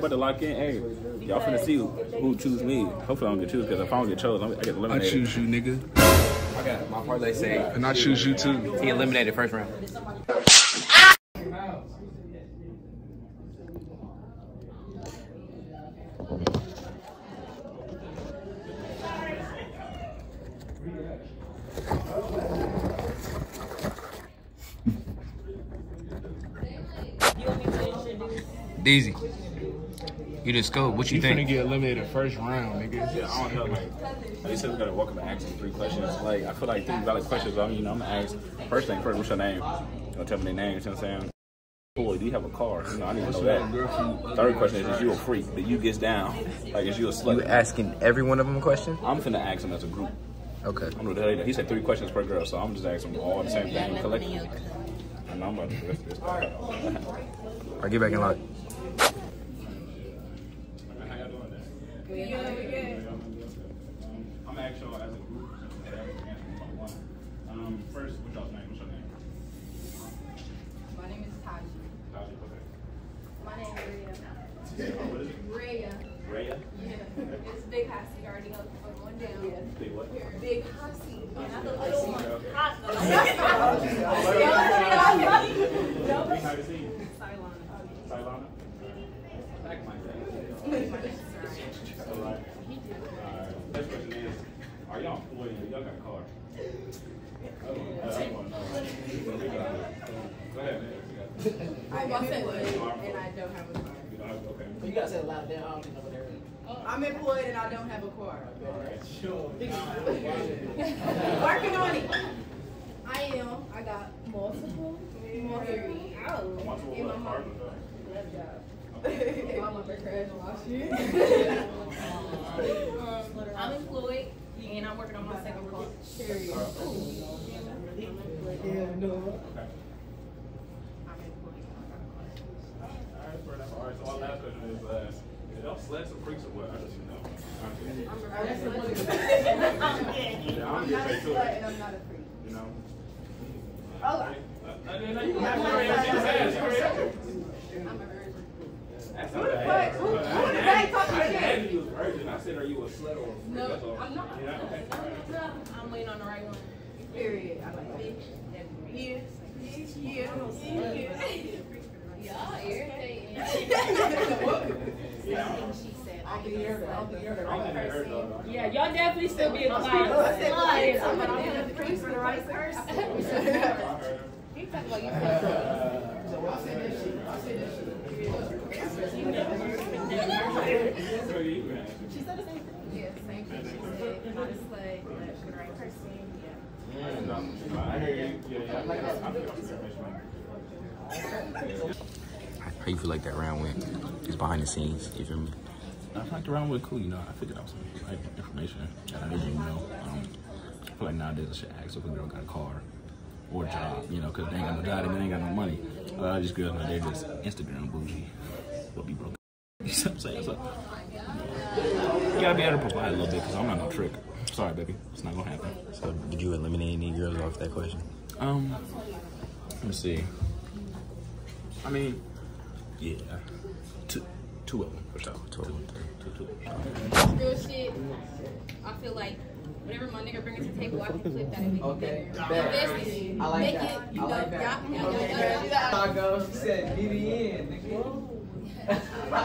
But to lock in, hey, y'all finna see who, who choose me. Hopefully I don't get choose because if I don't get chosen, I'm- I get eliminated. I choose you, nigga. I got my parlay say And I choose you too. he eliminated first round. Deezy. You just scope. What you, think? You think? finna get eliminated first round, nigga. Yeah, I don't know. Like, they said we gotta walk up and ask them three questions. Like, I feel like three valid questions. I mean, you know, I'm gonna ask first thing first. What's your name? You know, tell me their name. You know what I'm saying? Boy, do you have a car? You know, I need to know that. Third question is, is you a freak? That you gets down? Like, is you a slut? You asking every one of them a question? I'm finna ask them as a group. Okay. I'm gonna tell you that. He said three questions per girl, so I'm just asking them all the same thing collectively. And I'm about to do rest this. I'll get back in line. I'm actually as a group. Um, first, what's y'all's? My name is Taji. Taji, okay. My name is What is it? Rhea. Raya? Yeah. It's Big Hossy. You already know what's going down. Big what? Big Hossy. Not the little one. Okay. Hot. How to see you? Cylana? Back my thing. All right. Alright. Next question is, are y'all employed? Y'all got a car? I want to know. Go ahead, man. I'm employed and I don't have a car. You don't have- Okay. You gotta say it loud down. I don't even know what they're in. I'm employed and I don't have a car. Sure. Working on it. I am. I got multiple. Multiple. I want to In my work mom. Left job. My mama crashed last year. I'm employed and I'm working on my second car. Alright, fair enough. Alright, so our last question is, uh, is y'all sluts or freaks or what? I just, you know. Yeah, I'm I'm gonna not a get slut and I'm not a freak. You know? Oh, no, no, you can have your answer. You can have your answer. I'm a virgin. That's Who not the bad. fuck? Who- I who didn't the ask- fuck I talking didn't shit? ask you was a virgin. I said, are you a slut or a freak? No, That's all. I'm not. Yeah, okay. I'm waiting on the right one. Period. I like that. Yeah. Yeah. Y'all irritating. I'll be here. I'll be here. I don't think I heard though. Yeah, y'all definitely still being quiet. I'm gonna be the freak for the right person. I heard her. He talking about you. So I'll say this shit. I'll say this shit. So you can answer. She said the same thing. Yeah, same thing. She said, not a slut, but the right person. Yeah. I hear you. Yeah, yeah. I think I- I think I'm. How you feel like that round went? Just behind the scenes, you feel me? I feel like the round was cool, you know. I figured out some like, information that I didn't know. Um, I feel like nowadays I should ask if a girl got a car or a job, you know, because they ain't got no job and they ain't got no money. A lot of these girls nowadays just Instagram bougie, but be broke. You know what I'm saying? So, you gotta be able to provide a little bit because I'm not no trick. Sorry, baby. It's not gonna happen. So did you eliminate any girls off that question? Um, let me see. I mean, yeah, two, two of them for sure. Two, two, two, two. Real shit. I feel like whatever my nigga brings to the table, I can flip that and make Okay. it better. Bet. Invest in it. I like Make that. it, you I know, like that. y'all, y'all, y'all, Okay. y'all, y'all. I go. She said, BBN, nigga. I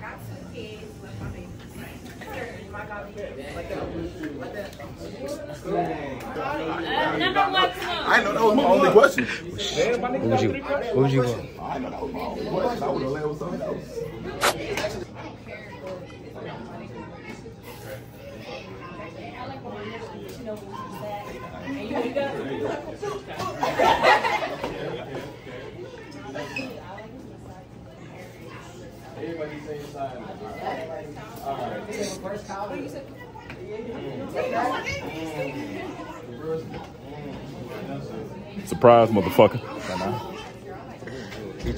got two kids. Like my baby. My God, number one, come on. I know that was my only question. What would you? What would you want? I know that was my only question. I would have led with something else. Comment. Surprise, motherfucker. You.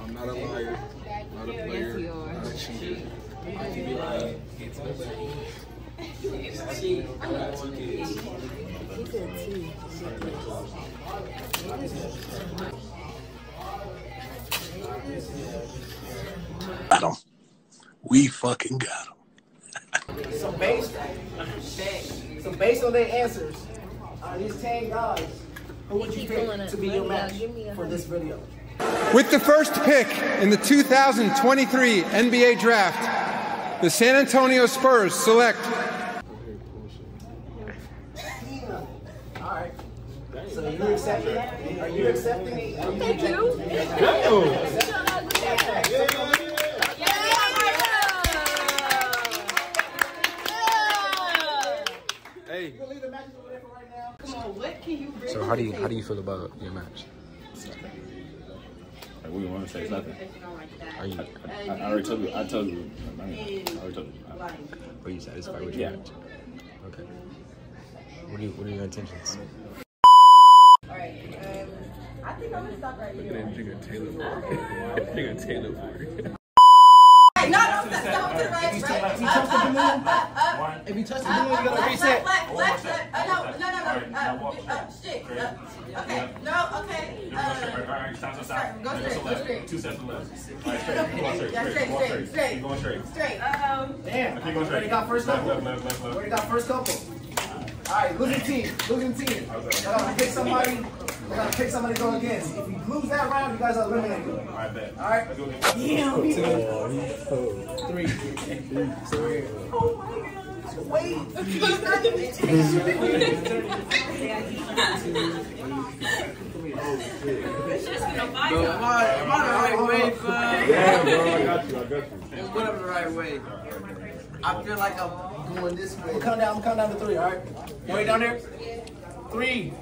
I'm not a liar. Not a player. Not a cheater. I can be lying. It's the bag. I got two kids. Got him. We fucking got him. So based, so based on their answers, uh, these 10 guys, who would you pick to be your match for this video? With the first pick in the 2023 NBA Draft, the San Antonio Spurs select Alright. So you accepting? Are you accepting? Are you Hey. So how do you how do you feel about your match? Like, we want to say nothing. Are you I, I already told you. I told you. I, mean, I already told you. are you satisfied with your Yeah. match? Okay. What are you, what are your intentions? Alright. Um, I think I'm gonna stop right here. Look at that nigga Taylor Ford. nigga Taylor Ford. No, no, no, no, to the right, right. Up, up, up, up, up. If you touch the Up, blue, you up, gotta left, reset. left, left, left, uh, no, no, no, no, uh, uh, shit, uh, okay, no, okay, uh, straight, go straight, go straight. Two steps to the left. Yeah, straight, straight, straight, Going straight. straight, um, Damn. Keep going Already straight. got first Left, couple. left, left, left, left. Already got first couple. Alright, losing team, losing team. I gotta pick somebody. I gotta pick somebody to go against. If we lose that round, you guys are eliminated. All right, bet. Alright? Let's go get Three. Three. Wait. Am I, am I the right way, fam? Yeah, bro. I got you. I got you. It's whatever the right way. I feel like I'm going this way. I'm count down, I'm count down to three, alright? You ready down there? Three,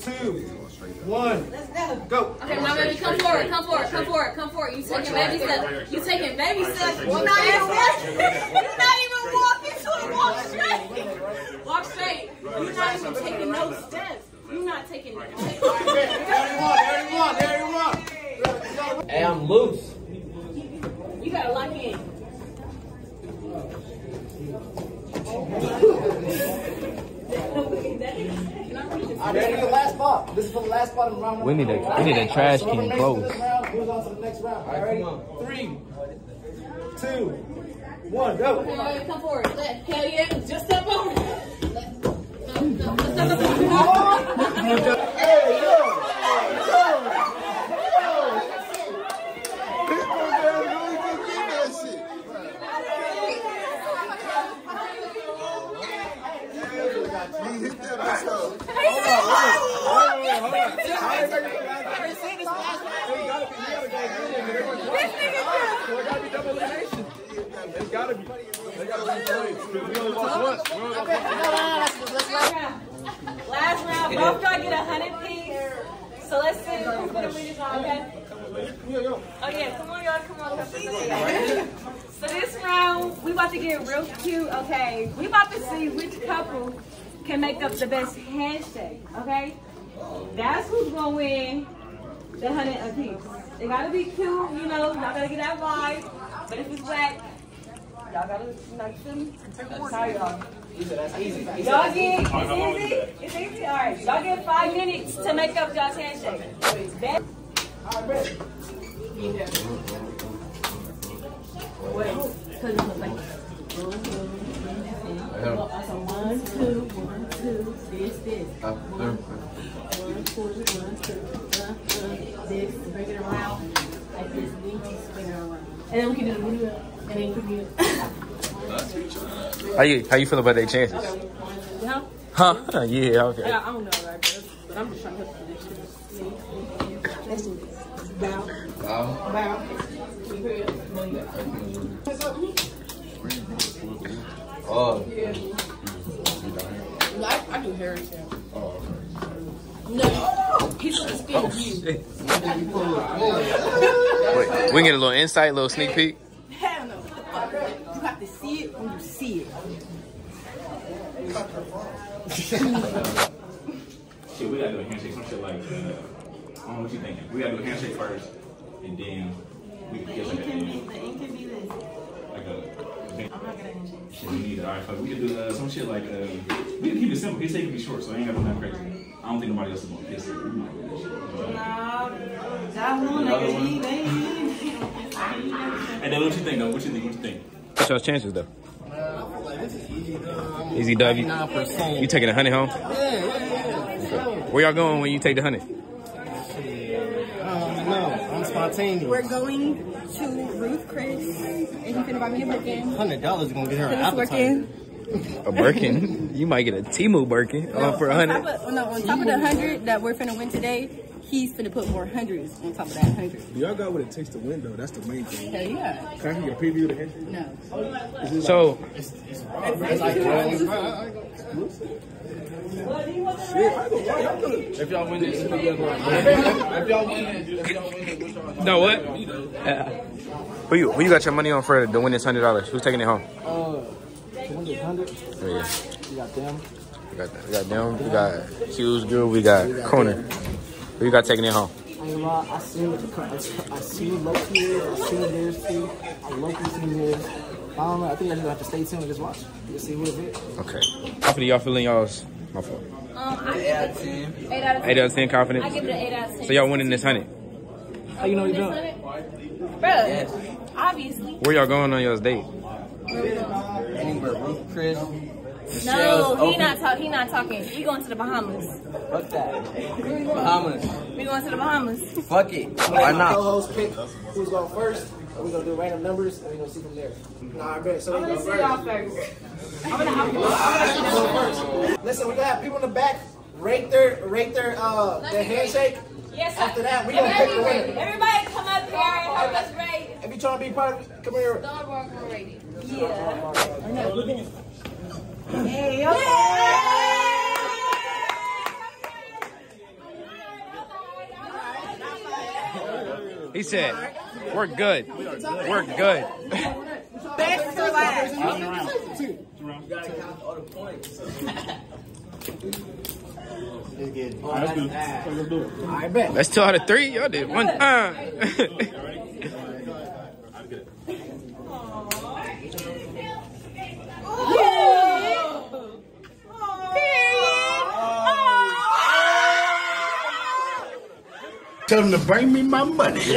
two, one. Let's go. Go. Okay, my baby, come forward, come forward, come forward, come forward. You taking baby steps. You taking baby steps. You're not even walking. You're not even walking to it. Walk straight. Walk straight. You're not even taking no steps. You're not taking no steps. There you won, there you won, there you won. Hey, I'm loose. You gotta lock in. Alright, ready for the last spot. This is for the last spot in round We need a we need a trash can close. Round, moves on to the next round. Alright, ready? Three, two, one, go. Come on, come forward. Let, hell yeah, just step over. Let, no, no, step over. Hey, yo. Last round, both y'all get a hundred piece. So let's see who's gonna win this round, okay? Oh yeah, come on y'all, come on. Come on. So this round, we about to get real cute, okay? We about to see which couple can make up the best handshake, okay? That's who's gonna win the hundred apiece. It gotta be cute, you know, y'all gotta get that vibe. But if it's whack, y'all gotta like them. Sorry y'all. Y'all get, it's easy? It's easy? Alright, y'all get five minutes to make up y'all's handshake. Bet- Wait, 'cause it's like- So one, two, one, two, this, this. One, two, one, two, uh, uh, this, bring it around, like this, this, bring it around. And then we can do the video, and then we can do How you how you feel about their chances? Yeah? Huh? Yeah, okay. Yeah, I don't know, right? But I'm just trying to help you this. Let's do this. Bow. Wow. Bow. Oh. I, I do hair too. No, he's gonna spin Oh, you. Wait, we get a little insight, a little sneak peek. Hell no. You have to see it when you see it. Shit, we gotta do a handshake, some shit like, uh, on what you thinking. We gotta do a handshake first, and then we can get like a, The ink can be this. like a. I'm not gonna handshake. Shit, we need it. All right, fuck. We can do uh, some shit like uh, we can keep it simple. His take can be short, so I ain't got to do nothing crazy. I don't think nobody else is gonna piss it. We might do that shit. Nah, that one, Another nigga, one? he, they, he, And then what you think though? What you think? What you think? What's your chances though? This is easy. Easy W. You taking a hundred home? Yeah, yeah, yeah. Where y'all going when you take the hundred? No, I'm spontaneous. We're going to Ruth Chris, and he's gonna buy me a Birkin. Hundred dollars is gonna get her an Finish appetizer. A Birkin? you might get a Temu Birkin uh, for a on hundred. top of, no, on top of the hundred that we're finna win today, he's gonna put more hundreds on top of that hundred. Y'all got what it takes to win, though. That's the main thing. Hell yeah. Can I get a preview of the entry? No. So If y'all win this, if y'all win it, if y'all win it, y'all no what? Who you who you got your money on for to win this hundred dollars? Who's taking it home? Uh, to win this hundred, Oh, yeah. you got them. We got we got them. We got Hughes Girl. We got Corner. Who you got taking it home? I ain't gonna lie, I seen what the co- I seen Loki is, I seen theirs too. I Loki seen theirs. I don't know. I think I just have to stay tuned and just watch. Just see who it is. Okay. Confident y'all feeling y'all's? My fault. Um, I give it a- Eight out of ten. Eight out of ten confidence. I give it an eight out of ten. So y'all winning this hundred. How you know you're doing? Bro, yes. obviously. Where y'all going on y'all's date? Anywhere, Ruth Chris. No, he not talk. He not talking. We going to the Bahamas. Fuck that. Bahamas. We going to the Bahamas. Fuck it. Why my not? co-host pick who's going first. And we're gonna do random numbers and we're gonna see from there. Nah, I bet. So I'm gonna go see first. y'all first. I'm gonna. I'm gonna. I'm gonna Go first. Listen, we gotta have people in the back rate their rate their uh their handshake. Yes, sir. After that, we gonna pick the Everybody, winner. everybody come up here. And help us rate. If you trying to be part of come here. Don't work on rating. Yeah. Hey, He said, "We're good. We're good." Best for last. two. I bet. That's two out of three. Y'all did one time. Tell them to bring me my money. This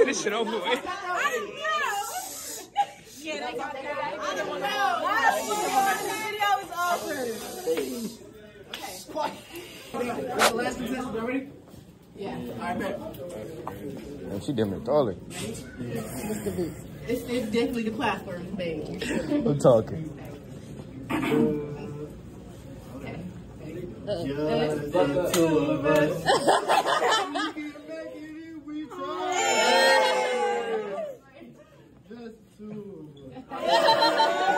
is this shit over with. That's the last contestant. You ready? Yeah. I bet. And she damn near taller. It's, it's definitely the class where it's made. I'm talking.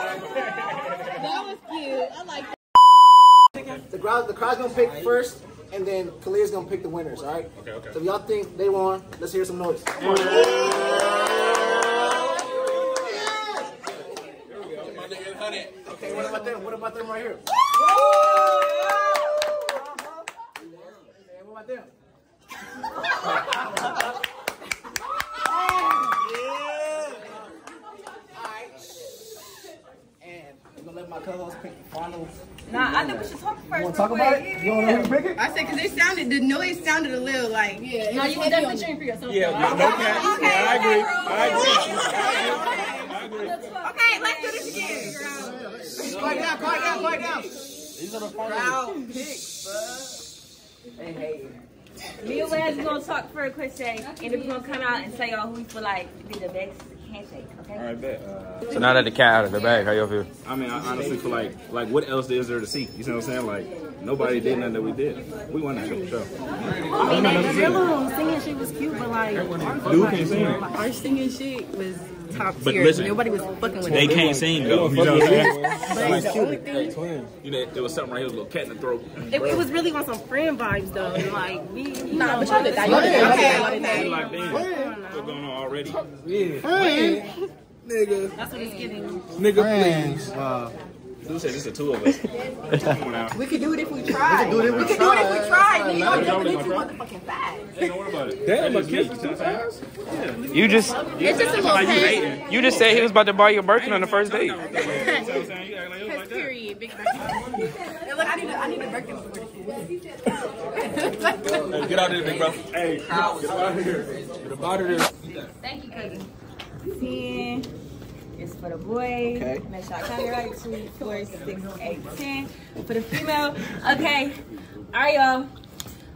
That was cute. I like The crowd, the crowd's gonna pick first, and then Khalil's gonna pick the winners. All right. Okay. Okay. So if y'all think they won, let's hear some noise. Come on. Okay. What about them? What about them right here? Okay, What about them? And I'm gonna let my co-host pick the final. Nah, I think we should talk first. You wanna talk about it? You wanna pick it? I said because it sounded the noise sounded a little like yeah. No, you were definitely cheering for yourself. Yeah, no, no cap. Yeah, I agree. I agree. Okay, let's do this again. Quiet down, quiet down, quiet down. These are the Crowd picks, Hey, hey. Me and Laz gonna talk for a quick second, and then we're gonna come out and say y'all who we feel like be the best handshake. Okay. All right, bet. Uh, So now that the cat out of the bag, how y'all feel? I mean, I honestly feel like, like, what else is there to see? You see what I'm saying? Like, Nobody did nothing that we did. We won that show. I mean, that, their little singing shit was cute, but like, our, Dude can't sing. our singing shit was top But tier. listen, Nobody was fucking with They can't sing though. You know what I'm saying? But it's the only thing. You know, there was something right here, a little cat in the throat. It, it was really on some friend vibes though. Like we, you Nah, know, but you did that. You did that. Okay, okay. Like, damn, what's going on already? Nigga. That's what it's getting. Nigga, please. Dude said it's the two of us. Come on out. We could do it if we tried. We could do it if we We could do it if we tried. Nigga, y'all jumping yeah, into motherfucking fast. Hey, don't about it. Damn, a just kiss me. with two thighs? You just It's just a little pain. you just said he was about to buy you a Birkin on the first date. You know what I'm saying? You act like it was Cause period, big Hey, look, I need a, I need a Birkin. Hey, Get out of there, big bro. Hey, get out of here. Get out of there. Thank you, cousin. Ten is for the boys. Okay. Make sure I count right. Two, four, six, eight, ten. For the female. Okay. All right, y'all.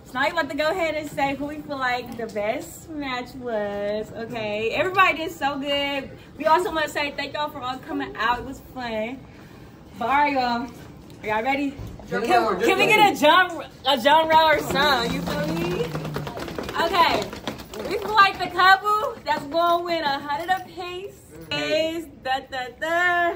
So now you about to go ahead and say who we feel like the best match was. Okay. Everybody did so good. We also want to say thank y'all for all coming out. It was fun. But all right, y'all. Are y'all ready? Can, can we get a John a John Rower song? You feel me? Okay. We feel like the couple that's going to win a hundred apiece is da da da.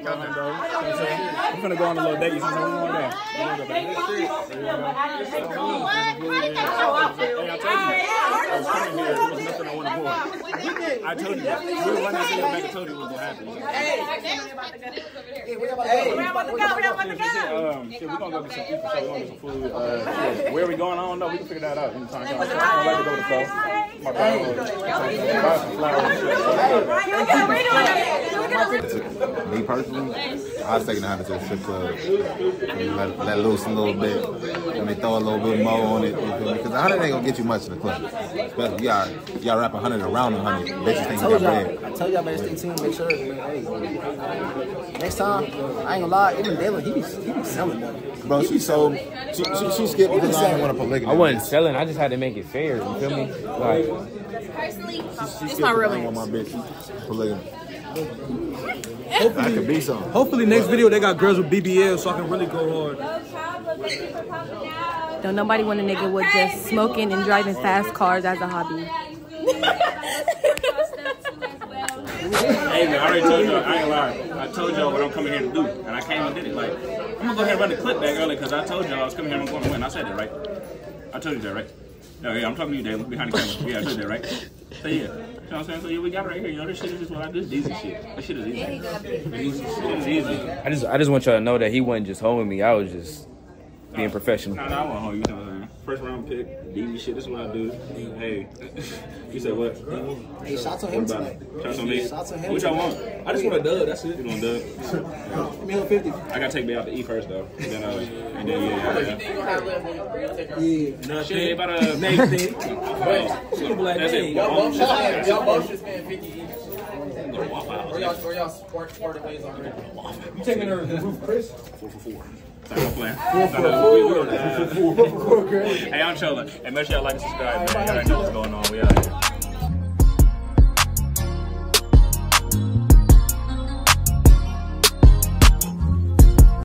Queen. I'm gonna go on a little date. You something going on? Hey, I told you. We were running to the back told you what was gonna happen. Hey, We're about to go. We're about to go. Um, we're gonna go get some food. We're. Uh, where we going? I don't know. We can figure that out. I'm about to go to the store. My brother, buy some flowers. Me personally, I was taking the Honda to the strip club. And let, let loose a little bit. And they throw a little bit more on it. Because the hundred ain't gonna get you much in the club. Especially y'all, y'all wrap a hundred around a hundred. Bitches think I you told got y'all, bread. I tell y'all better stay tuned, make sure. Hey, next time, I ain't gonna lie, even Dalen, he be, he be selling them. Bro, she sold. She, she, she skipped because I didn't want to polygamy. I wasn't selling. I just had to make it fair. You feel me? Like Personally, She it's skipped not 'cause real I didn't want my bitch polygamy. I Hopefully, could be some. hopefully next video they got girls with BBL so I can really go hard. Don't nobody want a nigga with just smoking and driving fast cars as a hobby. Hey man, I already told y'all, I ain't lying. I told y'all what I'm coming here to do, and I came and did it. Like, I'm gonna go ahead and run the clip back early because I told y'all I was coming here and I'm going to win. I said that, right? I told you that, right? No, yeah, I'm talking to you, Dale, behind the camera. Yeah, I told you that, right? So yeah, you know what I'm saying? So yeah, we got it right here. You know, this shit is just what I do. This is easy shit. This shit is easy. Easy shit is easy. I just I just want y'all to know that he wasn't just holding me. I was just being professional. Nah, nah, I won't hold you. You know what I'm saying? First round pick, DB shit. This is what I do. Hey, you said what? Hey, shots on him What tonight. it? Shots on me. Shots on him What y'all want? I just want a dub, that's it. You want a dub? Give me a 50. I gotta take me out to eat first though. And then, uh, and then yeah, yeah, yeah. Yeah, Shit, they about to Next thing. Oh, She gonna be like, that's it. y'all both I'm just- just- Y'all both just spent 50 each. Go to Waffle House. Or y'all, or y'all sport, sport ways already. You taking her to roof, Chris? Four for four. Playing. Hey, I'm chilling. Hey, make sure y'all like and subscribe, man. Y'all know what's going on. We out here.